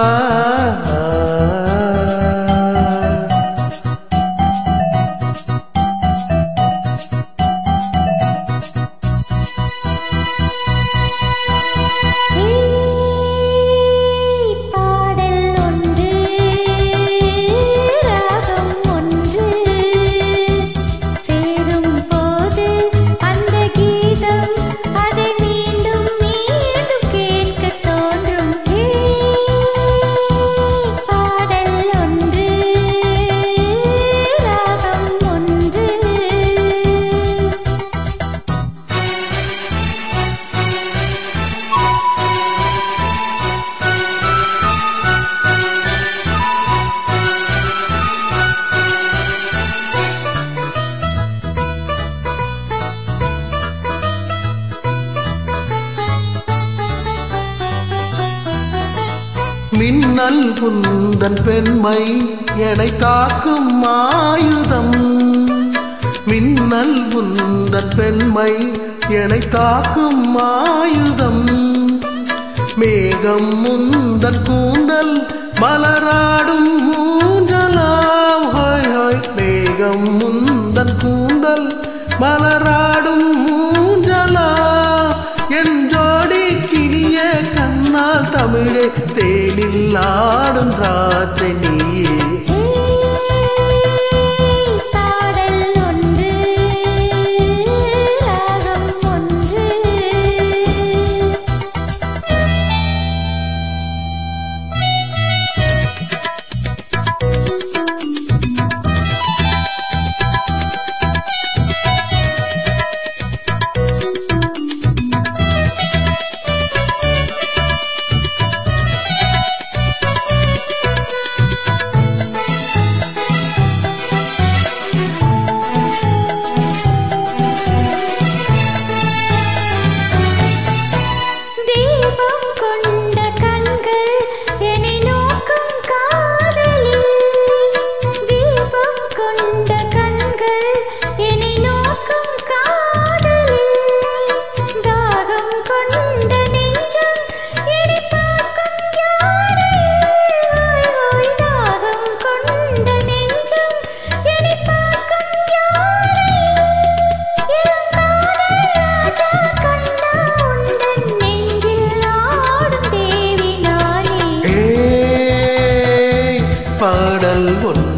Ah. மின்னல் குந்தன் பெண்மை எனை தாக்கும் ஆயுதம். மின்னல் குந்தன் பெண்மை எனை தாக்கும் ஆயுதம். மேகம் முந்தன் கூந்தல் மலராடும் தமிழே தேனில் ஆடும் ராத்திரி பாடல் ஒன்று.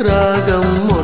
ராகம்